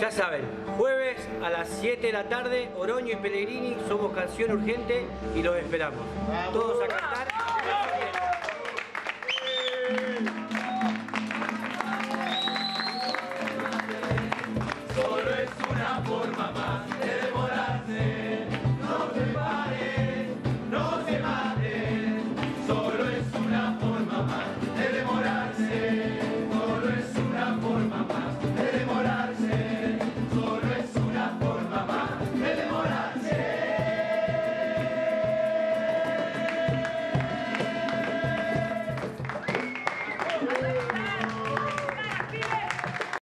Ya saben, jueves a las 7 de la tarde, Oroño y Pellegrini, somos Canción Urgente y los esperamos. Todos a cantar. Solo es una forma. Obrigada.